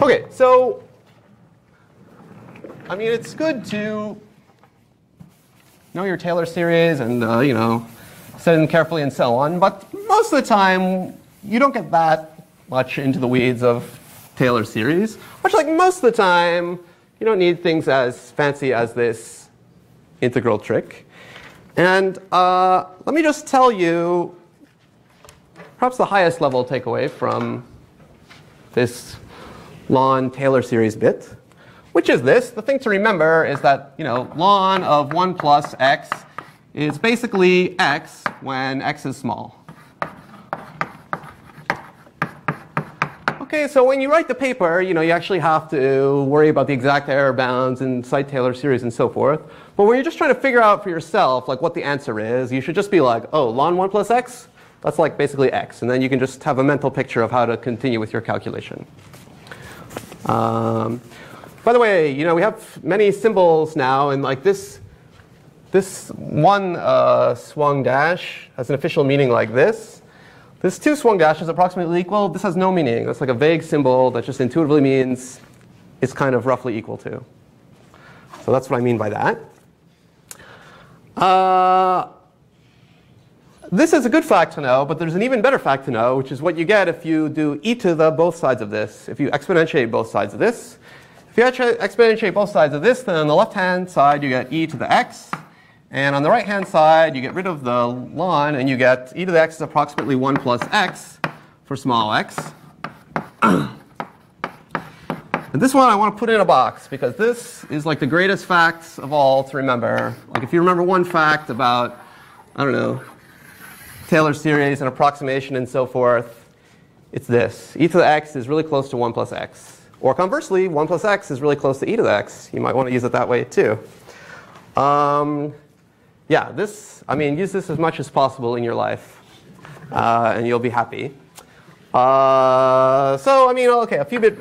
Okay, so I mean, it's good to know your Taylor series and uh, you know set them carefully and so on. But most of the time, you don't get that much into the weeds of Taylor series. Which, like most of the time, you don't need things as fancy as this integral trick. And uh, let me just tell you perhaps the highest level takeaway from this ln Taylor series bit, which is this. The thing to remember is that you know ln of 1 plus x is basically x when x is small. Okay, so when you write the paper, you know, you actually have to worry about the exact error bounds and cite Taylor series and so forth. But when you're just trying to figure out for yourself like what the answer is, you should just be like, oh, ln 1 plus x, that's like basically x. And then you can just have a mental picture of how to continue with your calculation. Um, by the way, you know, we have many symbols now, and like this, this one uh, swung dash has an official meaning like this. This two swung dash is approximately equal. This has no meaning. That's like a vague symbol that just intuitively means it's kind of roughly equal to. So that's what I mean by that. Uh, this is a good fact to know, but there's an even better fact to know, which is what you get if you do e to the both sides of this. If you exponentiate both sides of this. If you exponentiate both sides of this, then on the left-hand side you get e to the x. And on the right-hand side, you get rid of the ln, and you get e to the x is approximately 1 plus x for small x. and this one I want to put in a box, because this is like the greatest facts of all to remember. Like if you remember one fact about, I don't know, Taylor series and approximation and so forth, it's this. e to the x is really close to 1 plus x. Or conversely, 1 plus x is really close to e to the x. You might want to use it that way too. Um, yeah, this, I mean, use this as much as possible in your life, uh, and you'll be happy. Uh, so, I mean, okay, a few, bit,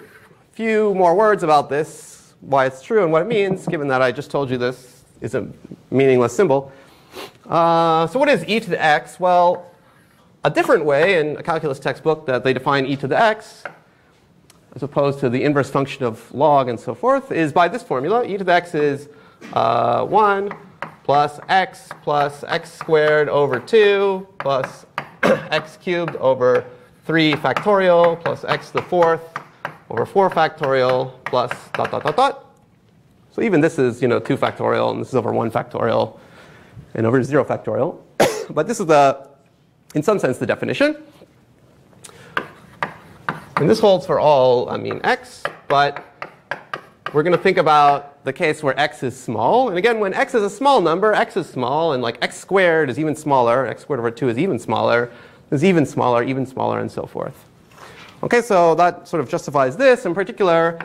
few more words about this, why it's true and what it means, given that I just told you this is a meaningless symbol. Uh, so what is e to the x? Well, a different way in a calculus textbook that they define e to the x, as opposed to the inverse function of log and so forth, is by this formula. e to the x is uh, 1 plus x plus x squared over 2 plus x cubed over 3 factorial plus x to the fourth over 4 factorial plus dot dot dot dot. So even this is you know 2 factorial and this is over 1 factorial and over 0 factorial. but this is the, in some sense, the definition. And this holds for all, I mean, x, but we're going to think about the case where x is small. And again, when x is a small number, x is small, and like x squared is even smaller, x squared over 2 is even smaller, is even smaller, even smaller, and so forth. Okay, so that sort of justifies this. In particular,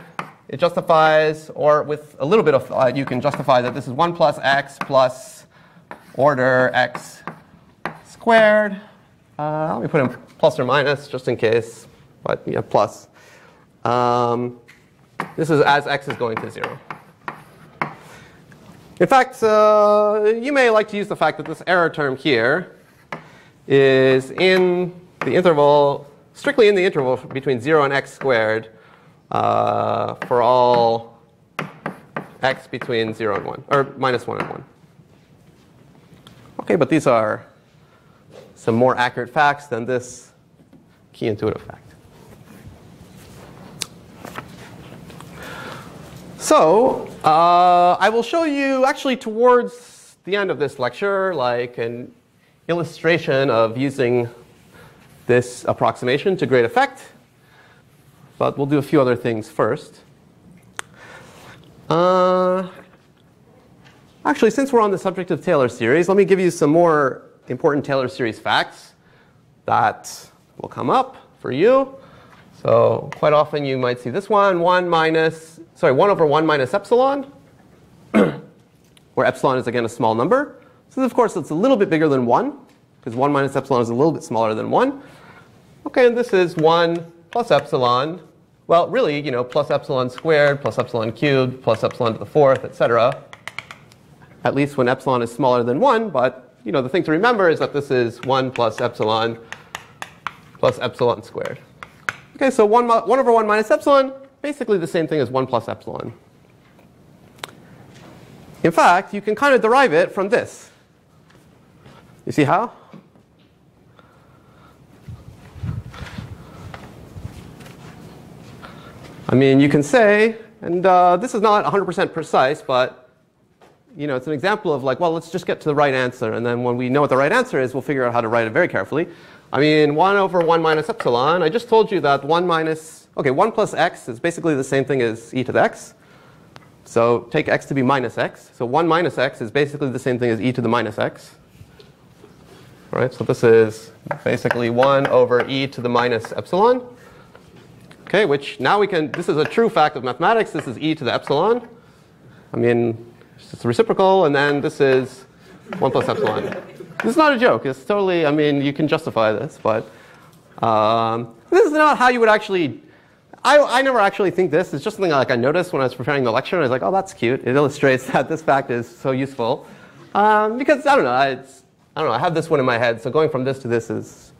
it justifies, or with a little bit of thought, you can justify that this is 1 plus x plus order x squared. Uh, let me put in plus or minus just in case, but yeah, plus. Um, this is as x is going to 0. In fact, uh, you may like to use the fact that this error term here is in the interval, strictly in the interval between 0 and x squared uh, for all x between 0 and 1, or minus 1 and 1. Okay, but these are some more accurate facts than this key intuitive fact. So uh, I will show you actually towards the end of this lecture like an illustration of using this approximation to great effect. But we'll do a few other things first. Uh, Actually, since we're on the subject of Taylor series, let me give you some more important Taylor series facts that will come up for you. So quite often you might see this one, 1 minus, sorry, 1 over 1 minus epsilon, where epsilon is again a small number. So of course it's a little bit bigger than 1, because 1 minus epsilon is a little bit smaller than 1. Okay, and this is 1 plus epsilon. Well, really, you know, plus epsilon squared, plus epsilon cubed, plus epsilon to the fourth, etc at least when epsilon is smaller than 1. But you know, the thing to remember is that this is 1 plus epsilon plus epsilon squared. Okay, so 1, 1 over 1 minus epsilon, basically the same thing as 1 plus epsilon. In fact, you can kind of derive it from this. You see how? I mean, you can say, and uh, this is not 100% precise, but you know, it's an example of like, well, let's just get to the right answer, and then when we know what the right answer is, we'll figure out how to write it very carefully. I mean, 1 over 1 minus epsilon, I just told you that 1 minus, okay, 1 plus x is basically the same thing as e to the x. So take x to be minus x. So 1 minus x is basically the same thing as e to the minus x. All right, so this is basically 1 over e to the minus epsilon. Okay, which now we can, this is a true fact of mathematics. This is e to the epsilon. I mean, it's reciprocal, and then this is 1 plus epsilon. This is not a joke. It's totally, I mean, you can justify this, but um, this is not how you would actually I, I never actually think this. It's just something like I noticed when I was preparing the lecture. And I was like, oh, that's cute. It illustrates that this fact is so useful. Um, because, I don't know, I don't know, I have this one in my head. So going from this to this is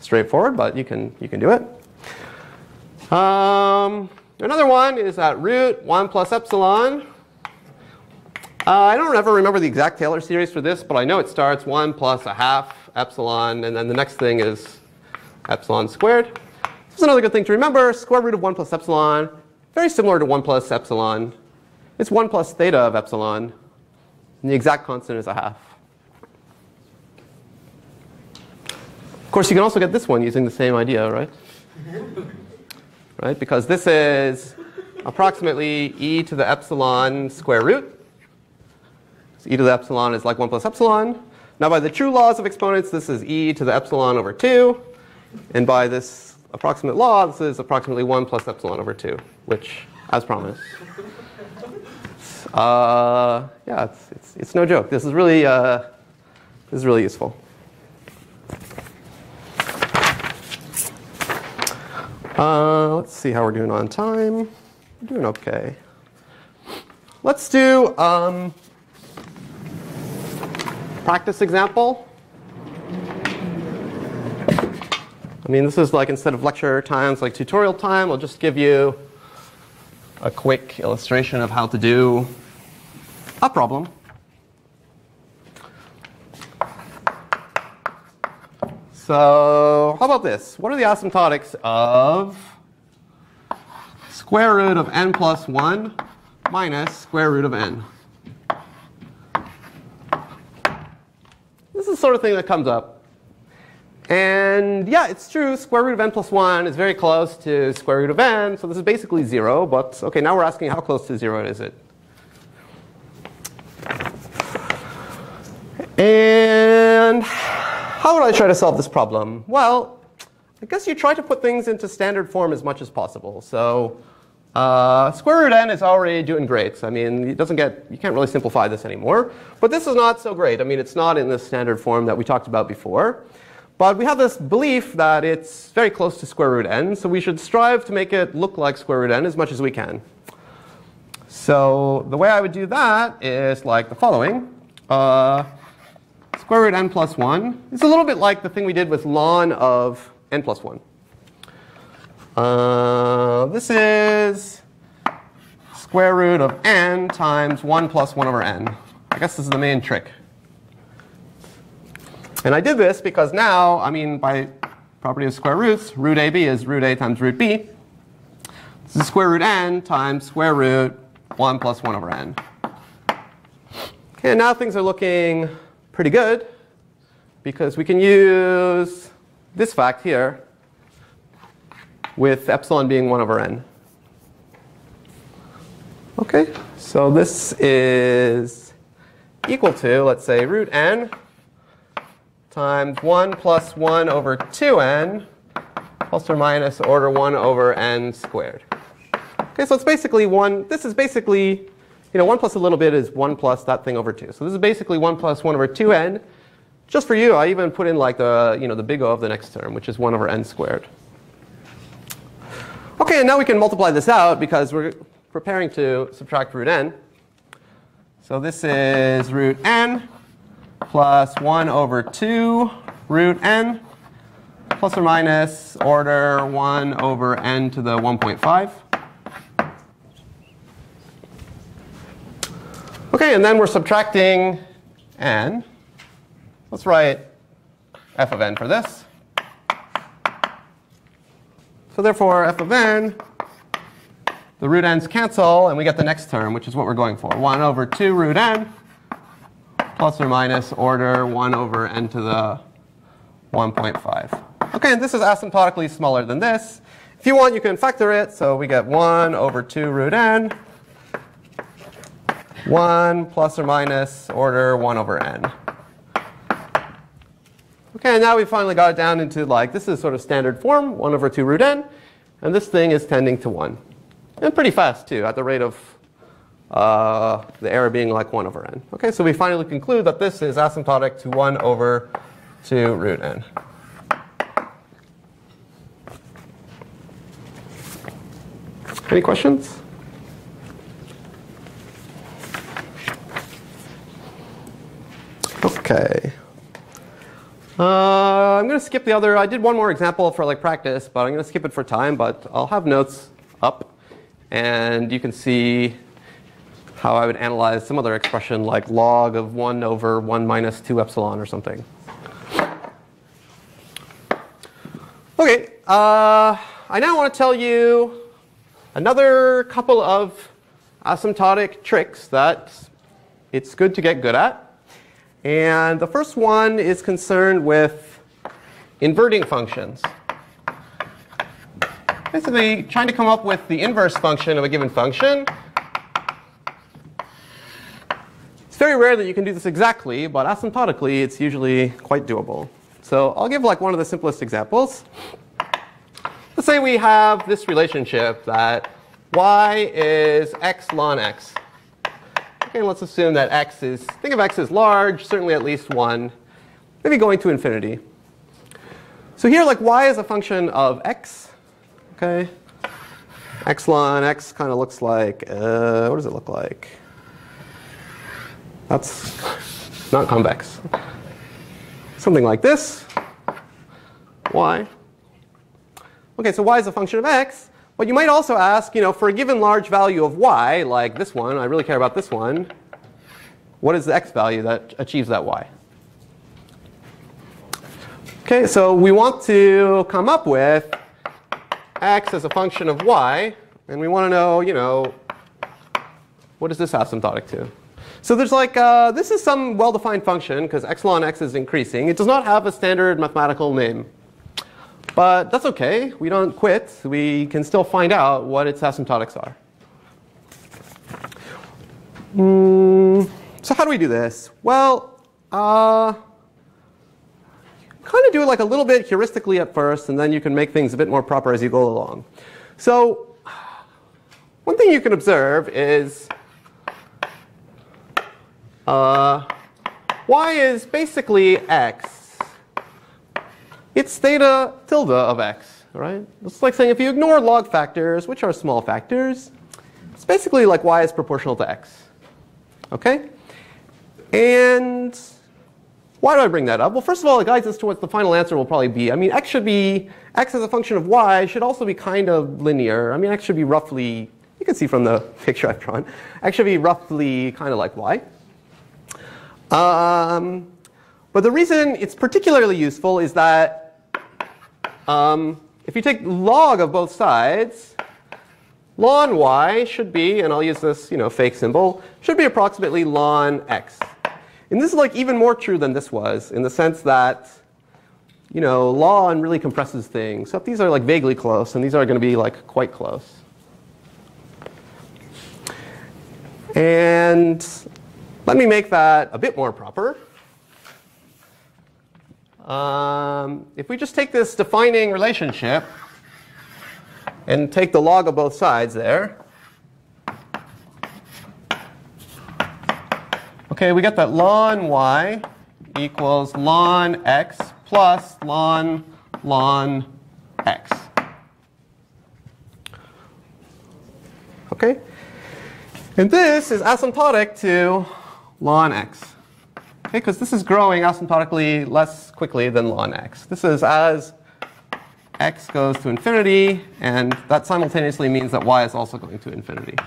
straightforward, but you can, you can do it. Um, another one is that root 1 plus epsilon. Uh, I don't ever remember the exact Taylor series for this, but I know it starts 1 plus a half epsilon, and then the next thing is epsilon squared. This is another good thing to remember. Square root of 1 plus epsilon, very similar to 1 plus epsilon. It's 1 plus theta of epsilon. And the exact constant is a half. Of course, you can also get this one using the same idea, right? right? Because this is approximately e to the epsilon square root. So e to the epsilon is like 1 plus epsilon. Now, by the true laws of exponents, this is e to the epsilon over 2. And by this approximate law, this is approximately 1 plus epsilon over 2, which, as promised. Uh, yeah, it's, it's, it's, no joke. This is really, uh, this is really useful. Uh, let's see how we're doing on time. We're doing okay. Let's do um, practice example. I mean, this is like instead of lecture times, like tutorial time, I'll just give you a quick illustration of how to do a problem. So how about this? What are the asymptotics of square root of n plus 1 minus square root of n? Is the sort of thing that comes up and yeah, it's true, square root of n plus 1 is very close to square root of n, so this is basically 0, but okay, now we're asking how close to 0 is it? And how would I try to solve this problem? Well, I guess you try to put things into standard form as much as possible. So uh, square root n is already doing great. I mean, it doesn't get, you can't really simplify this anymore. But this is not so great. I mean, it's not in the standard form that we talked about before. But we have this belief that it's very close to square root n, so we should strive to make it look like square root n as much as we can. So the way I would do that is like the following. Uh, square root n plus 1 is a little bit like the thing we did with ln of n plus 1. Uh, this is square root of n times 1 plus 1 over n. I guess this is the main trick. And I did this because now, I mean, by property of square roots, root AB is root A times root B. This is square root n times square root 1 plus 1 over n. Okay, now things are looking pretty good because we can use this fact here with epsilon being 1 over n. Okay, so this is equal to, let's say, root n times 1 plus 1 over 2n plus or minus order 1 over n squared. Okay, so it's basically 1. This is basically, you know, 1 plus a little bit is 1 plus that thing over 2. So this is basically 1 plus 1 over 2n. Just for you, I even put in like the, you know, the big O of the next term, which is 1 over n squared. Okay, and now we can multiply this out because we're preparing to subtract root n. So this is root n plus 1 over 2 root n plus or minus order 1 over n to the 1.5. Okay, and then we're subtracting n. Let's write f of n for this. So therefore, f of n, the root n's cancel, and we get the next term, which is what we're going for. 1 over 2 root n plus or minus order 1 over n to the 1.5. Okay, and this is asymptotically smaller than this. If you want, you can factor it. So we get 1 over 2 root n, 1 plus or minus order 1 over n. Okay, now we finally got it down into like, this is sort of standard form, 1 over 2 root n. And this thing is tending to 1. And pretty fast, too, at the rate of uh, the error being like 1 over n. Okay, so we finally conclude that this is asymptotic to 1 over 2 root n. Any questions? Okay. Uh, I'm going to skip the other. I did one more example for like practice, but I'm going to skip it for time. But I'll have notes up, and you can see how I would analyze some other expression like log of 1 over 1 minus 2 epsilon or something. Okay, uh, I now want to tell you another couple of asymptotic tricks that it's good to get good at. And the first one is concerned with inverting functions. Basically, trying to come up with the inverse function of a given function. It's very rare that you can do this exactly, but asymptotically, it's usually quite doable. So I'll give like one of the simplest examples. Let's say we have this relationship that y is x ln x. Okay, let's assume that x is, think of x as large, certainly at least 1, maybe going to infinity. So here, like y is a function of x. Okay, x ln x kind of looks like, uh, what does it look like? That's not convex. Something like this. y. Okay, so y is a function of x. But you might also ask, you know, for a given large value of y, like this one, I really care about this one, what is the x value that achieves that y? Okay, so we want to come up with x as a function of y, and we want to know, you know, what is this asymptotic to? So there's like, uh, this is some well-defined function because x ln x is increasing. It does not have a standard mathematical name. But that's OK. We don't quit. We can still find out what its asymptotics are. Mm, so how do we do this? Well, uh, kind of do it like a little bit heuristically at first, and then you can make things a bit more proper as you go along. So one thing you can observe is uh, y is basically x it's theta tilde of x, right? It's like saying if you ignore log factors, which are small factors, it's basically like y is proportional to x. Okay? And why do I bring that up? Well, first of all, it guides us to what the final answer will probably be. I mean, x should be, x as a function of y should also be kind of linear. I mean, x should be roughly, you can see from the picture I've drawn, x should be roughly kind of like y. Um, but the reason it's particularly useful is that um, if you take log of both sides, ln y should be, and I'll use this you know, fake symbol, should be approximately ln x. And this is like even more true than this was in the sense that you know, ln really compresses things. So these are like vaguely close, and these are going to be like quite close. And let me make that a bit more proper. Um, if we just take this defining relationship and take the log of both sides there, okay, we get that ln y equals ln x plus ln ln x. Okay? And this is asymptotic to ln x. Okay, because this is growing asymptotically less quickly than ln x. This is as x goes to infinity, and that simultaneously means that y is also going to infinity.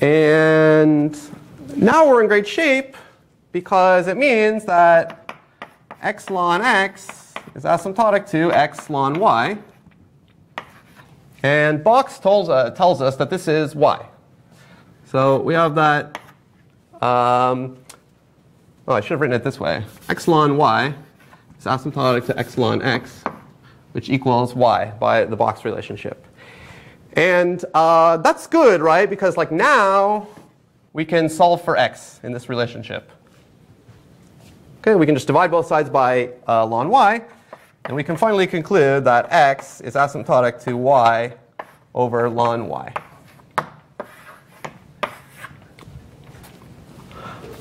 And now we're in great shape because it means that x ln x is asymptotic to x ln y. And Box tells, uh, tells us that this is y. So we have that. Um, oh, I should have written it this way. x ln y is asymptotic to x x, which equals y by the box relationship. And uh, that's good, right? Because like now we can solve for x in this relationship. Okay, we can just divide both sides by uh, ln y, and we can finally conclude that x is asymptotic to y over ln y.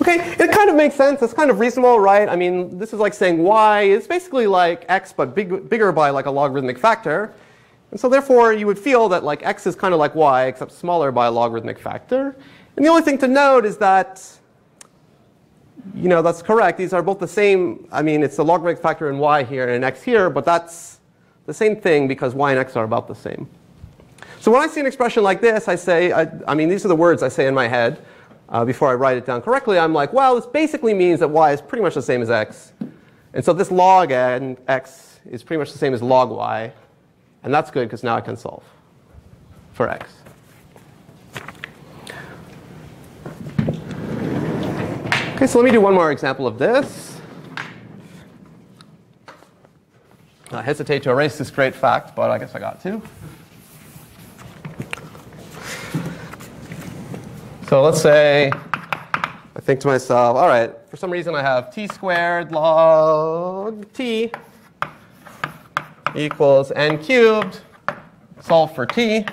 Okay, it kind of makes sense. It's kind of reasonable, right? I mean, this is like saying y is basically like x, but big, bigger by like a logarithmic factor. And so therefore, you would feel that like x is kind of like y, except smaller by a logarithmic factor. And the only thing to note is that, you know, that's correct. These are both the same. I mean, it's a logarithmic factor in y here and an x here, but that's the same thing because y and x are about the same. So when I see an expression like this, I say, I, I mean, these are the words I say in my head uh, before I write it down correctly. I'm like, well, this basically means that y is pretty much the same as x. And so this log n x is pretty much the same as log y. And that's good because now I can solve for x. Okay, so let me do one more example of this. I hesitate to erase this great fact, but I guess I got to. So let's say I think to myself, all right, for some reason I have t squared log t equals n cubed, solve for t.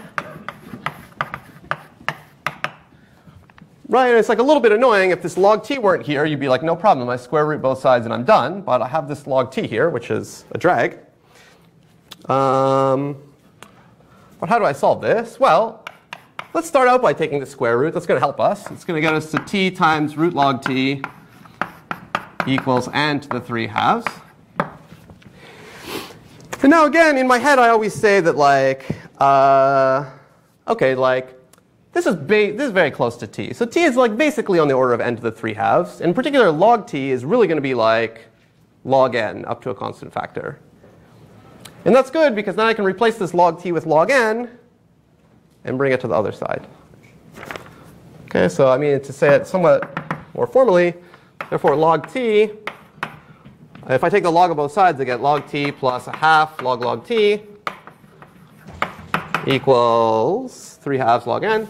Right, it's like a little bit annoying. If this log t weren't here, you'd be like, no problem, I square root both sides and I'm done. But I have this log t here, which is a drag. Um, but how do I solve this? Well, let's start out by taking the square root. That's going to help us. It's going to get us to t times root log t equals n to the 3 halves. And now again, in my head, I always say that like, uh, okay, like this is this is very close to t. So t is like basically on the order of n to the 3 halves. In particular, log t is really going to be like log n up to a constant factor. And that's good because then I can replace this log t with log n and bring it to the other side. Okay, so I mean to say it somewhat more formally, therefore log t if I take the log of both sides, I get log t plus a half log log t equals 3 halves log n.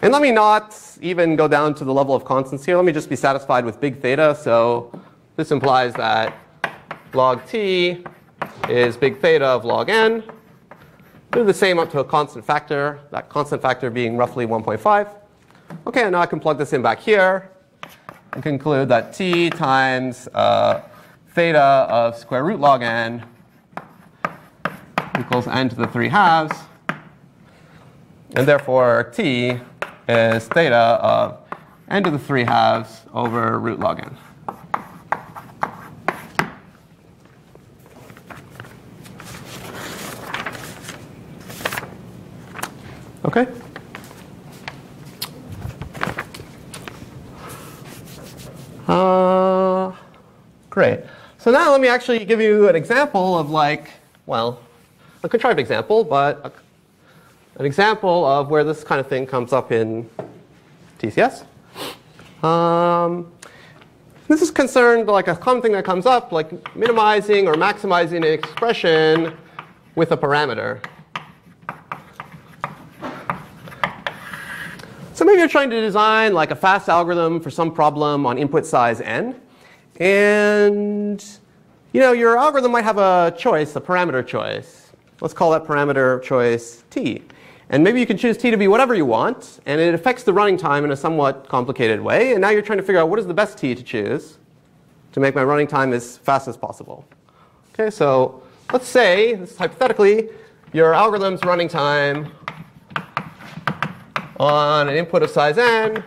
And let me not even go down to the level of constants here. Let me just be satisfied with big theta. So this implies that log t is big theta of log n. Do the same up to a constant factor, that constant factor being roughly 1.5. Okay, now I can plug this in back here and conclude that t times uh, theta of square root log n equals n to the 3 halves. And therefore, t is theta of n to the 3 halves over root log n. Okay? Uh, great. So now let me actually give you an example of like, well, a contrived example, but a, an example of where this kind of thing comes up in TCS. Um, this is concerned like a common thing that comes up, like minimizing or maximizing an expression with a parameter. Maybe you're trying to design like a fast algorithm for some problem on input size n. And you know, your algorithm might have a choice, a parameter choice. Let's call that parameter choice t. And maybe you can choose t to be whatever you want, and it affects the running time in a somewhat complicated way. And now you're trying to figure out what is the best t to choose to make my running time as fast as possible. Okay, so let's say, this is hypothetically, your algorithm's running time on an input of size n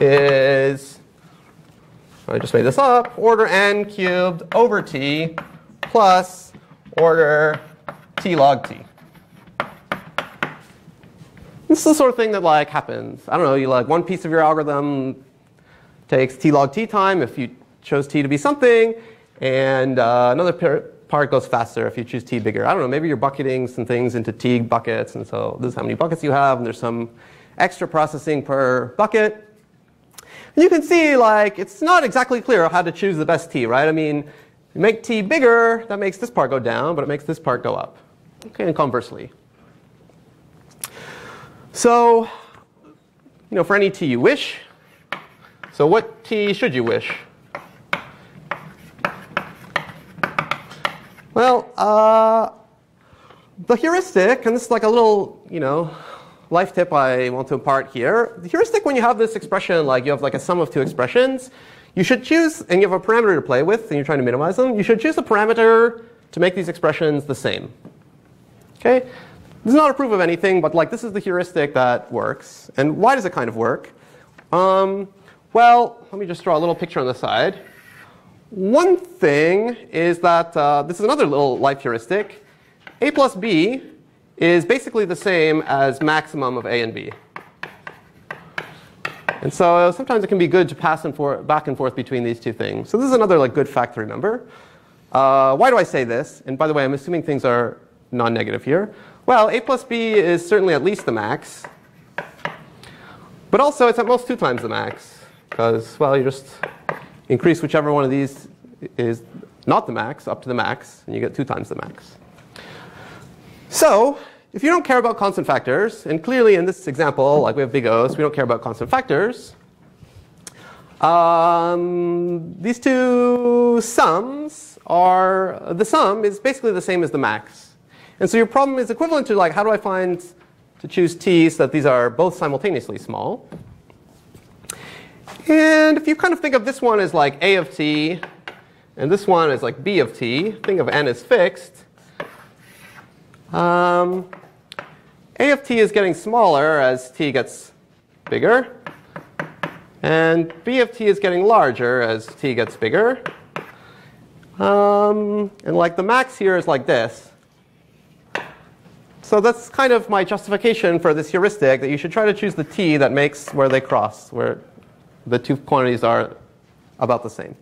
is, I just made this up, order n cubed over t plus order t log t. This is the sort of thing that like happens. I don't know, you like one piece of your algorithm takes t log t time if you chose t to be something, and uh, another part goes faster if you choose t bigger. I don't know, maybe you're bucketing some things into t buckets, and so this is how many buckets you have, and there's some extra processing per bucket. And you can see like it's not exactly clear how to choose the best t, right? I mean, you make t bigger, that makes this part go down, but it makes this part go up. Okay, and conversely. So, you know, for any t you wish, so what t should you wish? Well, uh, the heuristic, and this is like a little, you know, life tip I want to impart here. The heuristic, when you have this expression, like you have like a sum of two expressions, you should choose, and you have a parameter to play with, and you're trying to minimize them, you should choose a parameter to make these expressions the same. Okay? This is not a proof of anything, but like this is the heuristic that works. And why does it kind of work? Um, well, let me just draw a little picture on the side. One thing is that uh, this is another little life heuristic. A plus B is basically the same as maximum of A and B. And so sometimes it can be good to pass and back and forth between these two things. So this is another like good fact to remember. Uh, why do I say this? And by the way, I'm assuming things are non-negative here. Well, a plus b is certainly at least the max. But also, it's at most two times the max. Because, well, you just increase whichever one of these is not the max up to the max, and you get two times the max. So, if you don't care about constant factors, and clearly in this example, like we have big O's, we don't care about constant factors, um, these two sums are, the sum is basically the same as the max. And so your problem is equivalent to like, how do I find to choose t so that these are both simultaneously small? And if you kind of think of this one as like a of t, and this one is like b of t, think of n as fixed. Um, a of t is getting smaller as t gets bigger. And b of t is getting larger as t gets bigger. Um, and like the max here is like this. So that's kind of my justification for this heuristic that you should try to choose the t that makes where they cross, where the two quantities are about the same.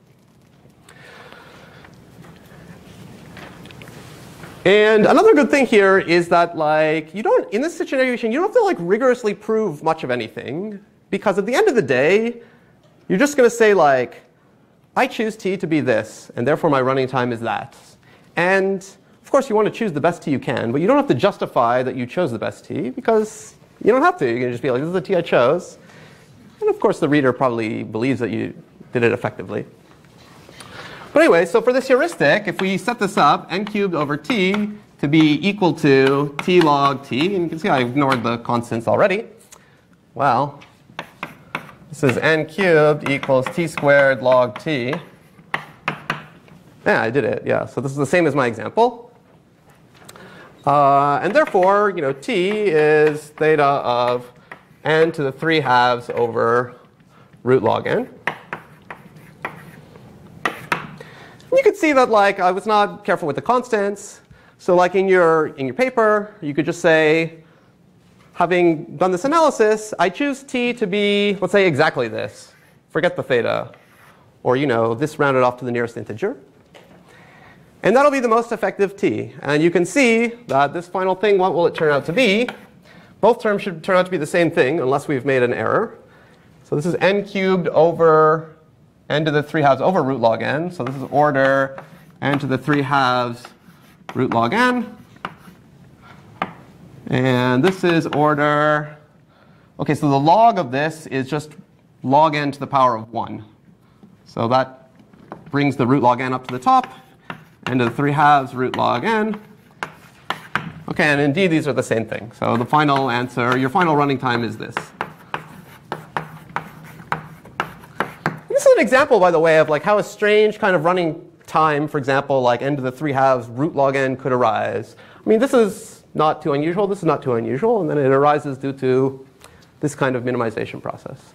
And another good thing here is that like you don't in this situation you don't have to like rigorously prove much of anything because at the end of the day you're just going to say like I choose t to be this and therefore my running time is that. And of course, you want to choose the best t you can, but you don't have to justify that you chose the best t because you don't have to. You can just be like, this is the t I chose. And of course, the reader probably believes that you did it effectively. But anyway, so for this heuristic, if we set this up, n cubed over t to be equal to t log t, and you can see I ignored the constants already. Well, this is n cubed equals t squared log t. Yeah, I did it. Yeah, so this is the same as my example. Uh, and therefore, you know, t is theta of n to the 3 halves over root log n. you can see that like I was not careful with the constants. So like in your in your paper, you could just say, having done this analysis, I choose t to be, let's say, exactly this. Forget the theta. Or you know, this rounded off to the nearest integer. And that'll be the most effective t. And you can see that this final thing, what will it turn out to be? Both terms should turn out to be the same thing unless we've made an error. So this is n cubed over n to the 3 halves over root log n. So this is order n to the 3 halves root log n. And this is order, OK, so the log of this is just log n to the power of 1. So that brings the root log n up to the top n to the 3 halves root log n. Okay, and indeed these are the same thing. So the final answer, your final running time is this. This is an example, by the way, of like how a strange kind of running time, for example, like n to the 3 halves root log n could arise. I mean, this is not too unusual. This is not too unusual. And then it arises due to this kind of minimization process.